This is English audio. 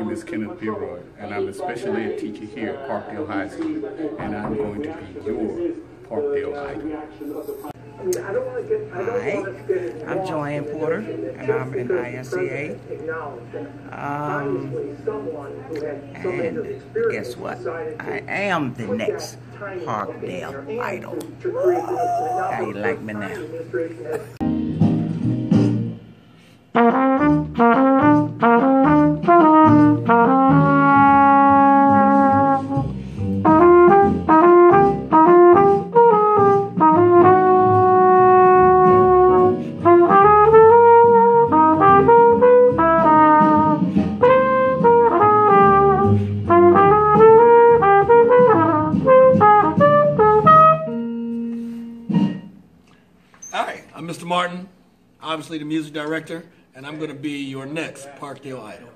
name is Kenneth Leroy, and I'm especially a special ed teacher here at Parkdale High School, and I'm going to be your Parkdale Idol. Hi, I'm Joanne Porter, and I'm in ISCA. Um, and guess what? I am the next Parkdale Idol. How you like me now? Hi, I'm Mr. Martin, obviously the music director, and I'm going to be your next Parkdale Idol.